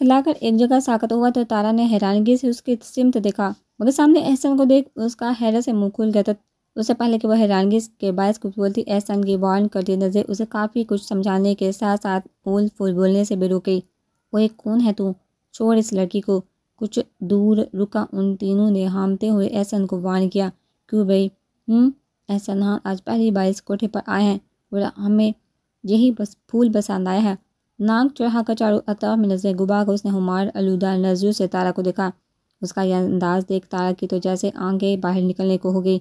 खिलाकर एक जगह साकत हुआ तो तारा ने हैरानगी से उसकी सिमत देखा। मगर सामने एहसन को देख उसका हैरत से मुँह खुल गया था उससे पहले कि वह हैरानगी के बायस बोलती एहसन की वार्न करती नज़र। उसे काफ़ी कुछ समझाने के साथ साथ फूल फूल बोलने से भी रुकी। वो एक कौन है तू। छोड़ इस लड़की को। कुछ दूर रुका। उन तीनों ने हामते हुए एहसन को वार्न किया। क्यों भाई? हम्म? एहसन हाँ आज पहली बार इस कोठे पर आए हैं। बोला, हमें यही बस फूल पसंद आया है। नाक चढ़ा कर चारों अतराफ में नज़र गुबा कर उसने हुमार आलूदा नज़रों से तारा को देखा। उसका यह अंदाज देख तारा की तो जैसे आँखें बाहर निकलने को हो गई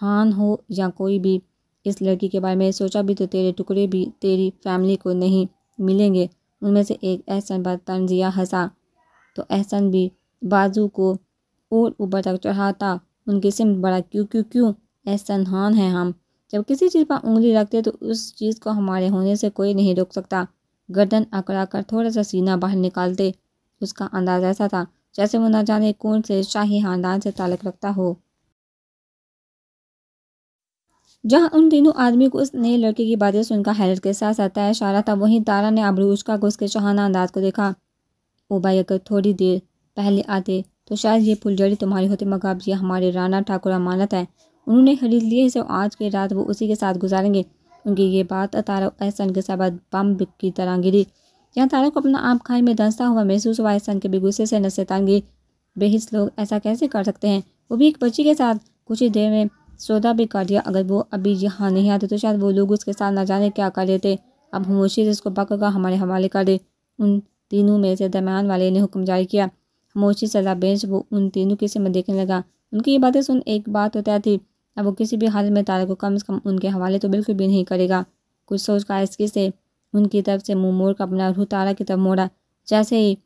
हान हो या कोई भी, इस लड़की के बारे में सोचा भी तो तेरे टुकड़े भी तेरी फैमिली को नहीं मिलेंगे। उनमें से एक एहसन पर तंजिया हंसा। तो एहसन भी बाजू को और ऊपर तक चढ़ाता। उनकी सिम बड़ा क्यों क्यों क्यों? एहसन हान है हम। जब किसी चीज़ पर उंगली रखते तो उस चीज़ को हमारे होने से कोई नहीं रोक सकता। गर्दन अकड़ा कर थोड़ा सा सीना बाहर निकालते। उसका अंदाज़ ऐसा था जैसे वो न जाने कौन से शाही खानदान से ताल्लुक़ रखता हो। जहाँ उन तीनों आदमी को उस नए लड़के की बातें सुनकर हैरत के साथ तय इशारा था वहीं तारा ने अबरूज का उसके चौहाना अंदाज को देखा। ओ भाई, अगर थोड़ी देर पहले आते तो शायद ये फुलझड़ी तुम्हारी होती, मगर अब ये हमारे राना ठाकुर अमानत है। उन्होंने खरीद लिए इसे आज की रात वो उसी के साथ गुजारेंगे। उनकी ये बात तारा एहसन के साथ बम की तरह गिरी। जहाँ तारा को अपना आप खाई में धंसता हुआ महसूस हुआ, एहसन के भी गुस्से से नशे तांगी बेहिस लोग ऐसा कैसे कर सकते हैं? वो भी एक बच्ची के साथ, कुछ ही देर में सौदा भी कर दिया। अगर वो अभी यहाँ नहीं आते तो शायद वो लोग उसके साथ ना जाने क्या कर लेते। अब खामोशी से इसको पकड़ हमारे हवाले कर दे। उन तीनों में से दरमियान वाले ने हुक्म जारी किया। खामोशी सजा बेंच, वो उन तीनों की सिमत देखने लगा। उनकी ये बातें सुन एक बात तो तय थी। अब वो किसी भी हाल में तारा को कम से कम उनके हवाले तो बिल्कुल भी नहीं करेगा। कुछ सोच का इसकी से उनकी तरफ़ से मुँह मोड़ कर अपना रूह तारा की तरफ़ मोड़ा। जैसे ही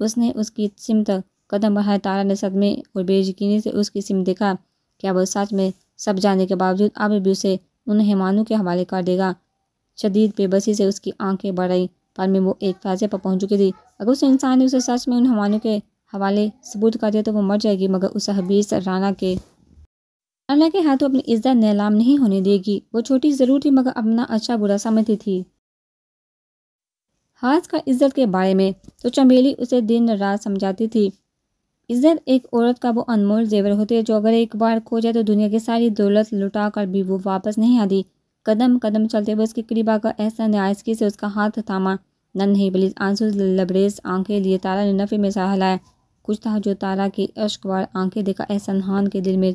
उसने उसकी सिमत कदम बढ़ाया तारा ने सदमे और बेयकीनी से उसकी सिम देखा। क्या वो सच में सब जाने के बावजूद अब भी उसे उन हेमानों के हवाले कर देगा। शदीद बेबसी से उसकी आँखें बढ़ रही पर में वो एक फैसले पर पहुँच चुकी थी। अगर उस इंसान ने उसे सच में उन हमानों के हवाले सबूत कर दिया तो वो मर जाएगी, मगर उस हबीस राना के राना के हाथों अपनी इज़्ज़त नीलाम नहीं होने देगी। वो छोटी ज़रूर थी, मगर अपना अच्छा बुरा समझती थी। हाथ का इज़्ज़त के बारे में तो चमेली उसे दिन रात समझाती थी। इज़्ज़त एक औरत का वो अनमोल जेवर होती है जो अगर एक बार खो जाए तो दुनिया की सारी दौलत लुटा कर भी वो वापस नहीं आती। कदम कदम चलते हुए उसके करीब आकर ऐसा न्यायस्की से उसका हाथ थामा। नन नहीं आँसू, लबरेज आँखें लिए तारा ने नफ़े में सा हलाया। कुछ था जो तारा की अश्कवार आँखें देखा, ऐसा नहान के दिल में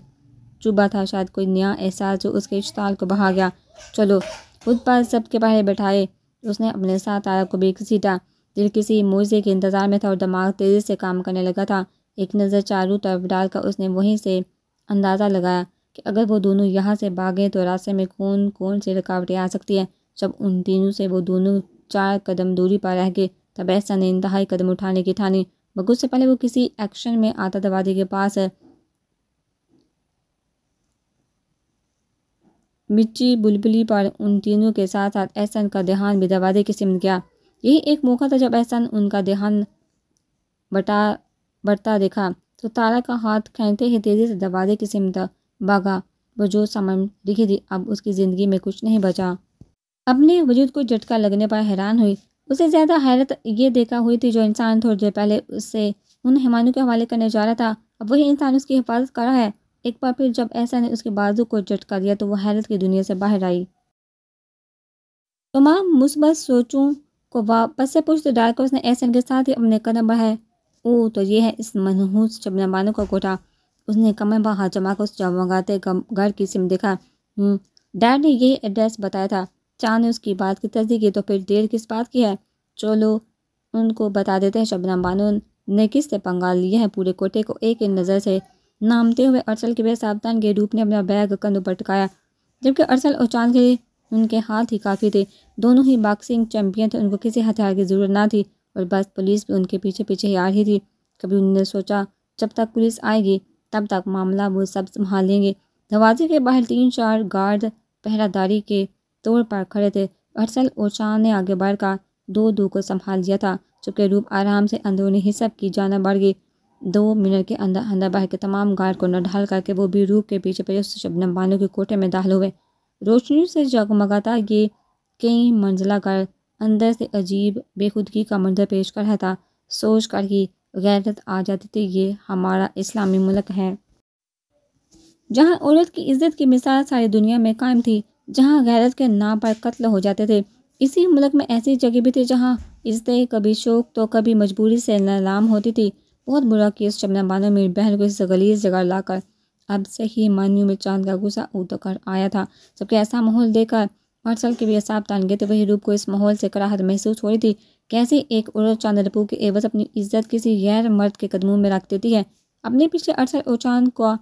चुबा था। शायद कोई नया एहसास जो उसके इश्ताल को बहा गया। चलो, खुद पर सबके बाहर बैठाए। उसने अपने साथ तारा को भी घसीटा। दिल किसी मुआवजे के इंतज़ार में था और दिमाग तेज़ी से काम करने लगा था। एक नज़र चारों तरफ़ डालकर उसने वहीं से अंदाज़ा लगाया कि अगर वो दोनों यहाँ से भागें तो रास्ते में कौन कौन सी रुकावटें आ सकती हैं। जब उन तीनों से वो दोनों चार कदम दूरी पर रह गए, तब ऐसा ने इंतहाई कदम उठाने की ठानी। मगर उससे पहले वो किसी एक्शन में आता दरवाजे के पास मिर्ची बुलबुली पर उन तीनों के साथ साथ एहसन का देहान भी दरवाजे की सिमत गया। यही एक मौका था जब एहसन उनका देहान बटा बढ़ता देखा। तो तारा का हाथ खींचते ही तेज़ी से दरवाजे की सिमत भागा। वो जो समझ दिखी थी, अब उसकी ज़िंदगी में कुछ नहीं बचा। अपने वजूद को झटका लगने पर हैरान हुई। उसे ज़्यादा हैरत ये देखा हुई थी जो इंसान थोड़ी देर पहले उससे उन हिमानों के हवाले करने जा रहा था। अब वही इंसान उसकी हिफाजत कर रहा है। एक बार फिर जब ऐसा ने उसके बाजू को झटका दिया तो वह हैरत की दुनिया से बाहर आई। तमाम मुस्बत सोचों को वापस से पुष्ट डालकर उसने एहसन के साथ ही अपने कदम बढ़ाए। ओ तो ये है इस मनहूस शबनबानों का कोठा उसने कमर पर हाथ जमा कर उस चमगाते घर की सिम देखा। हम्म, डैड ने यही एड्रेस बताया था। चाँद ने उसकी बात की तस्दीक की तो फिर देर किस बात की है? चलो उनको बता देते हैं शबनम बानो ने किस से पंगा लिया है पूरे कोटे को एक एक नज़र से। नामते हुए अरसल के सावधान के रूप ने अपना बैग कंध पटकाया जबकि अरसल और चाँद के उनके हाथ ही काफ़ी थे। दोनों ही बॉक्सिंग चैंपियन थे उनको किसी हथियार की ज़रूरत ना थी। और बस पुलिस भी उनके पीछे पीछे ही आ रही थी। कभी उन्होंने सोचा, जब तक पुलिस आएगी, तब तक मामला वो सब संभालेंगे। दरवाजे के बाहर तीन चार गार्ड पहरादारी के तौर पर खड़े थे। अरसल और चाँद ने आगे बढ़कर दो दो को संभाल लिया था चुपके रूप आराम से अंदरूनी हिस्सा की जाना बढ़ गई। दो मिनट के अंदर अंदर बाहर के तमाम गार्ड को न ढाल करके वो भी रूप के पीछे पीछे शबनम बानो के कोठे में दाखिल हुए। रोशनी से जगमगाता ये कई मंजिला घर अंदर से अजीब, बेखुदगी का मंजर पेश कर रहा था सोच कर ही गैरत आ जाती थी, ये हमारा इस्लामी मुल्क है। जहाँ औरत की इज़्ज़त की मिसाल सारी दुनिया में कायम थी, जहाँ गैरत के नाम पर कत्ल हो जाते थे, इसी मुल्क में ऐसी जगह भी थी जहाँ इज़्ज़त कभी शौक तो कभी मजबूरी से नाम होती थी। बहुत बुरा केस बानो मेरी बहन को इस गलीज जगह लाकर अब से ही मानियों में चाँद का गुस्सा उतर कर आया था। जबकि ऐसा माहौल देखकर साल के भी असाब तान गए थे वही रूप को इस माहौल से कराहत महसूस हो रही थी। कैसे एक औरत चाँद रपू के एवज अपनी इज़्ज़त किसी गैर मर्द के कदमों में रख देती है? अपने पीछे अरसल और चाँद को,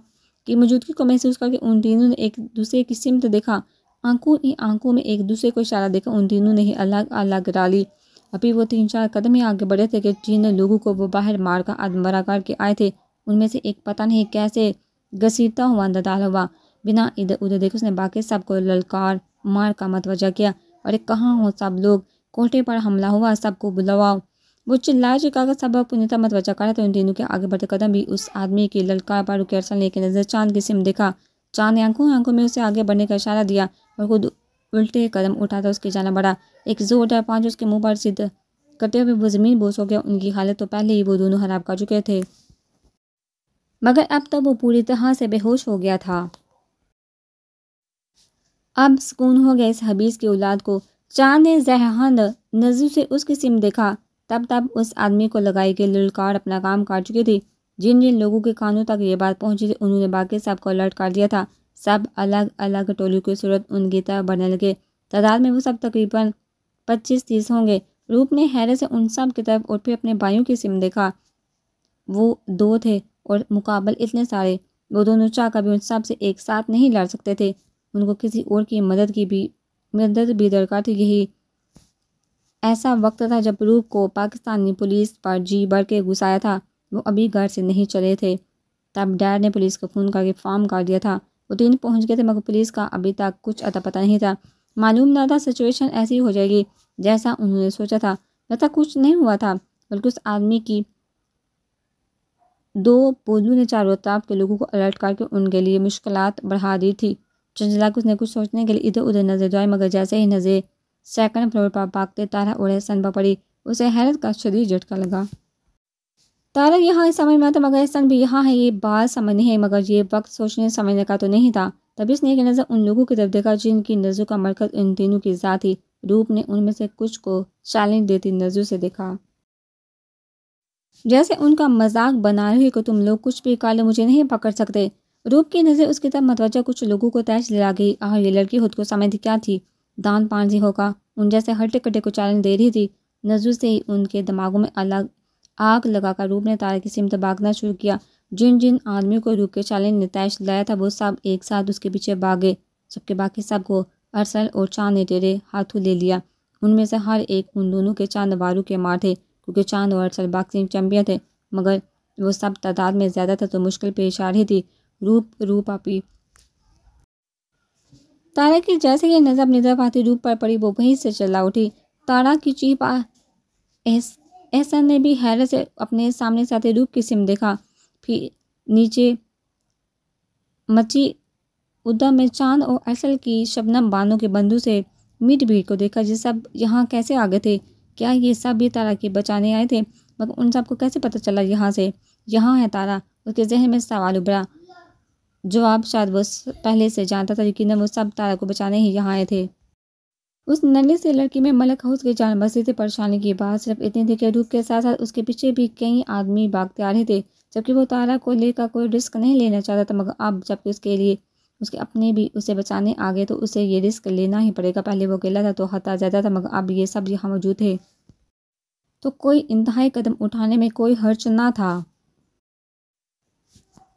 की मौजूदगी को महसूस करके उन तीनों ने एक दूसरे की सिमत देखा। आँखों ही आँखों में एक दूसरे को इशारा देखा उन तीनों ने ही अलग अलग डाली। अभी वो तीन चार कदम ही आगे बढ़े थे कि जिन लोगों को वो बाहर मार कर आदमरा करके आए थे, उनमें से एक पता नहीं कैसे घसीटता हुआ अंदर हुआ। बिना इधर उधर देखे उसने बाकी सबको ललकार मार का मतवजा किया। अरे कहाँ हो सब लोग? कोठे पर हमला हुआ सबको बुलवाओ। वो चिल्लाए चिल्लाकर सब पुनीता मतवजा करा। तो उन तीनों के आगे बढ़ते कदम भी उस आदमी की ललकार पर रुके अरसल ने नज़र चाँद की सिम देखा। चाँद आँखों आँखों में उसे आगे बढ़ने का इशारा दिया और खुद उल्टे कदम उठाता उसके जाना बढ़ा एक जोरदार पाँच उसके मुँह पर सिद्ध करते हुए वो ज़मीन बोस हो गया। उनकी हालत तो पहले ही वो दोनों खराब कर चुके थे। मगर अब तक वो पूरी तरह से बेहोश हो गया था। अब सुकून हो गया इस हबीस की औलाद को। चाँद ने जहहंद नज़र से उसकी सिम देखा, तब तब उस आदमी को लगाई गई ललकार अपना काम कर चुकी थी। जिन जिन लोगों के कानों तक ये बात पहुँची थी, उन्होंने बाकी सबको अलर्ट कर दिया था। सब अलग अलग टोलियों की सूरत उनकी तरफ़ बढ़ने लगे। तादाद में वो सब तकरीबन पच्चीस तीस होंगे। रूप ने हैरत से उन सब की तरफ़ फिर अपने भाइयों की सिम देखा। वो दो थे और मुकाबल इतने सारे। वो दोनों चाह कभी उन सबसे एक साथ नहीं लड़ सकते थे। उनको किसी और की मदद की भी, मदद भी दरकार थी। यही ऐसा वक्त था जब रूप को पाकिस्तानी पुलिस पर जी भर के घुसाया था। वो अभी घर से नहीं चले थे। तब डैड ने पुलिस को फ़ोन करके फॉर्म कर दिया था। वो तीन पहुँच गए थे, मगर पुलिस का अभी तक कुछ अता पता नहीं था। मालूम ना था सिचुएशन ऐसी हो जाएगी, जैसा उन्होंने सोचा था। लगता कुछ नहीं हुआ था, बल्कि उस आदमी की दो बोलू ने चारों तरफ़ के लोगों को अलर्ट करके उनके लिए मुश्किल बढ़ा दी थी। चंचला को उसने कुछ सोचने के लिए इधर उधर नज़र जाए मगर जैसे ही नज़र सेकंड फ्लोर पर भागते तारा उड़े सन पर पड़ी। उसे हैरत का शदीद झटका लगा। तारा यहाँ समझ में आता मगर सन भी यहाँ है, ये बात समझ नहीं है मगर ये वक्त सोचने समझने का तो नहीं था। तभी उसने एक नज़र उन लोगों की तरफ़ देखा, जिनकी नज़रों का मरकज इन तीनों की ज़ात थी। रूप ने उनमें से कुछ को चैलेंज देती नज़रों से देखा। जैसे उनका मज़ाक बना रही को तुम लोग कुछ भी कर मुझे नहीं पकड़ सकते। रूप की नज़र उसकी तरफ़ मतवजा कुछ लोगों को तैश दिला गई। और ये लड़की खुद को समझती क्या थी? दान पांजी होगा। उन जैसे हट्टे कट्टे को चैलेंज दे रही थी। नज़र से ही उनके दिमागों में अलग आग लगाकर रूप ने तारे की सिमत भागना शुरू किया। जिन जिन आदमियों को रूप के चैलेंज ने तैश लाया था, वो सब एक साथ उसके पीछे भागे। सबके बाकी सबको अरसल और चाँद ने टेरे हाथों ले लिया। उनमें से हर एक उन दोनों के चाँद बारू के मार थे, क्योंकि चाँद और अरसल बॉक्सिंग चैम्पियन थे। मगर वो सब तादाद में ज़्यादा था तो मुश्किल पेश आ रही थी। रूप रूप आपी तारा की जैसे ही नज़र तरफ़ आती, रूप पर पड़ी, वो वहीं से चला उठी। तारा की चीप एहसन ने भी हैरत से अपने सामने से आते रूप की सिम देखा। फिर नीचे मची उद्दम में चाँद और असल की शबनम बानों के बंधु से मीट भीड़ को देखा, ये सब यहाँ कैसे आ गए थे? क्या ये सब भी तारा के बचाने आए थे? मगर उन सबको कैसे पता चला यहाँ से? यहाँ है तारा, उसके जहन में सवाल उभरा। जवाब शायद वो पहले से जानता था यकीन वो सब तारा को बचाने ही यहाँ आए थे। उस नन्हे से लड़की में मलक हाउस के जान बसे थे परेशानी की बात सिर्फ़ इतनी थी कि रूप के साथ साथ उसके पीछे भी कई आदमी भागते आ रहे थे, जबकि वो तारा को लेकर कोई रिस्क नहीं लेना चाहता था, मगर अब जबकि उसके लिए उसके अपने भी उसे बचाने आ गए तो उसे ये रिस्क लेना ही पड़ेगा। पहले वो अकेला था तो हता जाता था, मगर अब ये सब यहाँ मौजूद थे। तो कोई इंतहाई कदम उठाने में कोई हर्च ना था।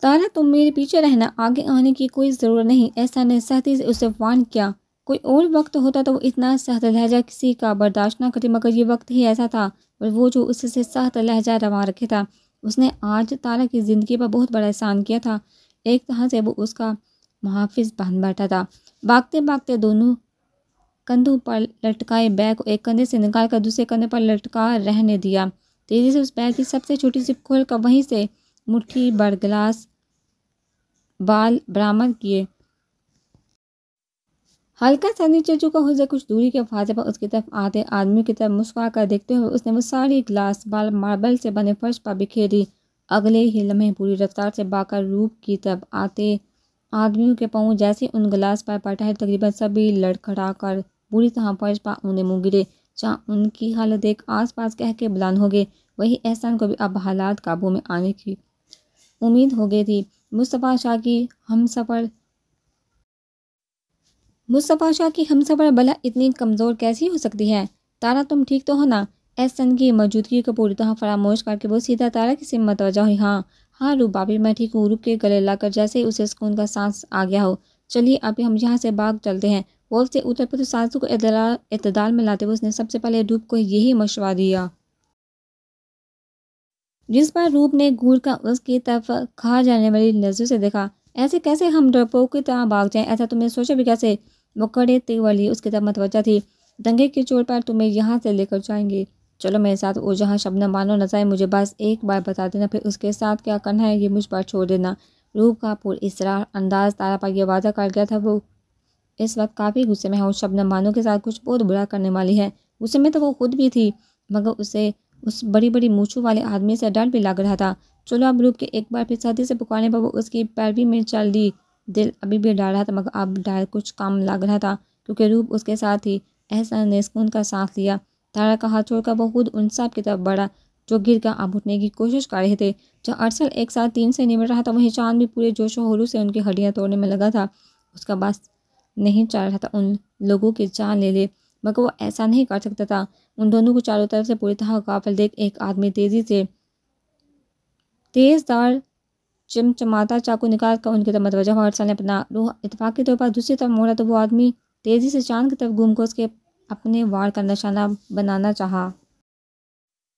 तारा तुम मेरे पीछे रहना, आगे आने की कोई ज़रूरत नहीं। ऐसा ने सहती से उसे वान किया। कोई और वक्त होता तो वो इतना सख्त लहजा किसी का बर्दाश्त ना करती, मगर ये वक्त ही ऐसा था, और वो जो उससे सख्त लहजा रवा रखे था, उसने आज तारा की ज़िंदगी पर बहुत बड़ा एहसान किया था। एक तरह से वो उसका मुहाफिज बन बैठा था। भागते भागते दोनों कंधों पर लटकाए बैग को एक कंधे से निकाल कर दूसरे कंधे पर लटका रहने दिया। तेज़ी से उस बैग की सबसे छोटी सी खोल कर वहीं से मुट्ठी भर गिलास, बाल बरामद किए। हल्का सा नीचे चुका हुआ कुछ दूरी के फाते पर उसकी तरफ़ आते आदमी की तरफ़ मुस्कुरा कर देखते हुए उसने वो सारी ग्लास, बाल मार्बल से बने फर्श पर बिखेरी। अगले ही लम्हे पूरी रफ्तार से बाकर रूप की तरफ़ आते आदमियों के पाँव जैसे उन गिलास पर पटा तकरीबन सभी लड़खड़ा कर बुरी तरह फर्श पर उन्हें मुँह गिरे, जहाँ उनकी हालत देख आस पास कह के बुलान हो गए। वही एहसान को भी अब हालात काबू में आने की उम्मीद हो गई थी। मुस्तफ़ा शाह की हम सफ़र मुस्तफ़ा शाह की हम सफ़र भला इतनी कमज़ोर कैसी हो सकती है? तारा, तुम ठीक तो हो ना? एहसन की मौजूदगी को पूरी तरह फरामोश करके वो सीधा तारा की सिमत वजह हुई। हाँ हाँ रूप बाबी, मैं ठीक हूँ। रूप के गले लाकर जैसे ही उसे सुकून का सांस आ गया हो। चलिए, अभी हम यहाँ से भाग चलते हैं। वो से उतर पर तो सांसों को इतदाल में लाते हुए उसने सबसे पहले रूप को यही मशवरा दिया। जिस पर रूप ने घूर कर उसकी तरफ़ खा जाने वाली नज़र से देखा, ऐसे कैसे हम डरपोक की तरह भाग जाएँ? ऐसा तुमने सोचा भी कैसे? वो कड़े तेवर लिए उसकी तरफ़ मतवजा थी। दंगे की चोट पर तुम्हें यहाँ से लेकर जाएँगे। चलो मेरे साथ, वो जहाँ शबनम मानो न जाए, मुझे बस एक बार बता देना, फिर उसके साथ क्या करना है ये मुझ पर छोड़ देना। रूप का पूर इसरार अंदाज तारा पर यह वादा कर गया था वो। इस वक्त काफ़ी गुस्से में है, उस शबनम मानो के साथ कुछ बहुत बुरा करने वाली है। गुस्से में तो वो खुद भी थी, मगर उसे उस बड़ी बड़ी मूछों वाले आदमी से डर भी लग रहा था। चलो अब रूप के एक बार फिर सर्दी से पुकारने पर वो उसकी पैरवी में चल दी। दिल अभी भी डर रहा था, मगर अब डर कुछ कम लग रहा था, क्योंकि रूप उसके साथ ही एहसान ने सुकून का साथ लिया। तारा का हाथ छोड़कर वो खुद उन सब की तरफ़ बढ़ा, जो गिर कर आप उठने की कोशिश कर रहे थे। जब अरसल एक साथ तीन से निमट रहा था, वहीं चाँद भी पूरे जोश व से उनकी हड्डियाँ तोड़ने में लगा था। उसका बस नहीं चल रहा था, उन लोगों की जान ले ले, मगर वो ऐसा नहीं कर सकता था। उन दोनों को चारों तरफ़ से पूरी तरह काफिल देख एक आदमी तेज़ी से तेज़दार चमचमाता चाकू निकाल कर उनकी तरफ़ मतवजा हुआ अरसल ने अपना रूह इतफाक़ी तौर पर दूसरी तरफ़ मोड़ा तो वो आदमी तेज़ी से चाँद की तरफ़ घूम कर उसके अपने वार का निशाना बनाना चाहा।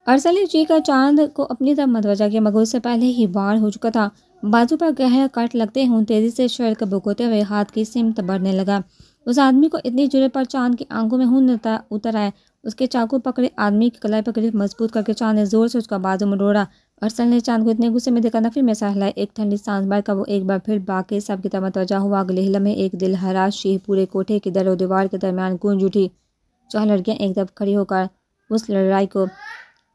अरसल जी का चाँद को अपनी तरफ़ मतवजा किया, मगर उससे पहले ही वार हो चुका था। बाजू पर गहरा कट लगते हुए तेज़ी से शर को बुकोते हुए हाथ की सिमत बढ़ने लगा। उस आदमी को इतनी ज़रूरत पर चाँद की आँखों में हूँ उतर आया। उसके चाकू पकड़े, आदमी की कलाई पकड़ी, मज़बूत करके चाँद ने ज़ोर से उसका बाजू मरोड़ा अरसल ने चाँद को इतने गुस्से में देखा नफी में सहलाया। एक ठंडी सांस बार का वो एक बार फिर बाकी सब की तरह मतवजा हुआ। अगले हिल में एक दिल हराश शीह पूरे कोठे की दर और दीवार के दरमियान गूंज उठी। चार लड़कियाँ एक तरफ़ खड़ी होकर उस लड़ाई को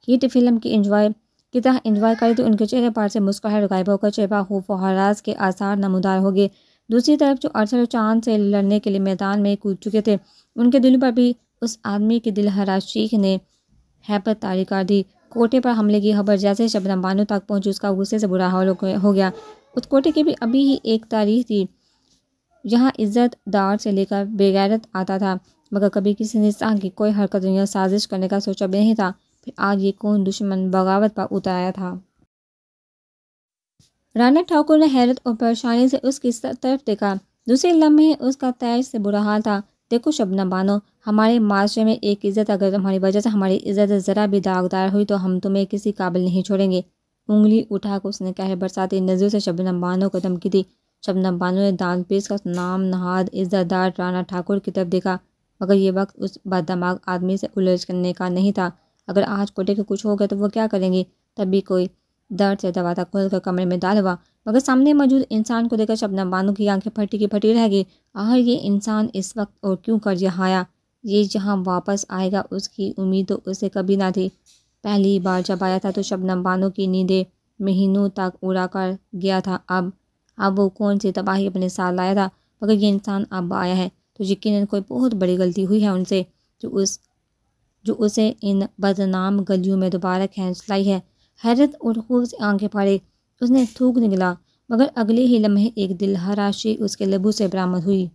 हिट फ़िल्म की इंजॉय की तरह इंजॉय करी तो उनके चेहरे पार से मुस्कुराहट गायब होकर चेहरा हो फहराज के आसार नमदार हो गए। दूसरी तरफ़ जो अरसल चाँद से लड़ने के लिए मैदान में कूद चुके थे, उनके दिल पर भी उस आदमी की दिल हरा शीख ने हैबत तारी कर दी। कोटे पर हमले की खबर जैसे शबनम बानो तक पहुँची, उसका गुस्से से बुरा हाल हो गया उस कोटे की भी अभी ही एक तारीख थी, जहाँ इज़्ज़त दार से लेकर बेगैरत आता था, मगर कभी किसी ने इंसान की कोई हरकत या साजिश करने का सोचा भी नहीं था। फिर आज ये कौन दुश्मन बगावत पर उतारा था। राना ठाकुर ने हैरत और परेशानी से उसकी तरफ़ देखा। दूसरे लम्हे उसका तैज से बुरा हाल था। देखो शबनम बानो हमारे माशरे में एक इज़्ज़त अगर तुम्हारी वजह से हमारी इज़्ज़त ज़रा भी दागदार हुई तो हम तुम्हें किसी काबिल नहीं छोड़ेंगे। उंगली उठा कर उसने कहे, बरसाती नज़रों से शबनम बानो को धमकी दी। शबनम बानो ने दान पीस का नाम नहाद इज़्ज़तदार राना ठाकुर की तरफ़ देखा, मगर ये वक्त उस बदमाग आदमी से उलझ करने का नहीं था। अगर आज कोटे के कुछ हो गया तो वो क्या करेंगे? तभी कोई दर्द से दबाता खोल कर कमरे में डाल हुआ। मगर सामने मौजूद इंसान को देखकर शबनम बानो की आँखें फटी की फटी रह गई। आखिर ये इंसान इस वक्त और क्यों कर यहाँ आया ये जहाँ वापस आएगा, उसकी उम्मीद तो उसे कभी ना थी। पहली बार जब आया था तो शबनम बानो की नींदें महीनों तक उड़ा कर गया था। अब अब वो कौन सी तबाही अपने साथ लाया था? मगर ये इंसान अब आया है तो यकीन कोई बहुत बड़ी गलती हुई है उनसे, जो उस, जो उसे इन बदनाम गलियों में दोबारा खींच लाई है। हैरत और खूब से आँखें फाड़े, उसने थूक निकला, मगर अगले ही लम्हे एक दिल हराशी उसके लबू से बरामद हुई।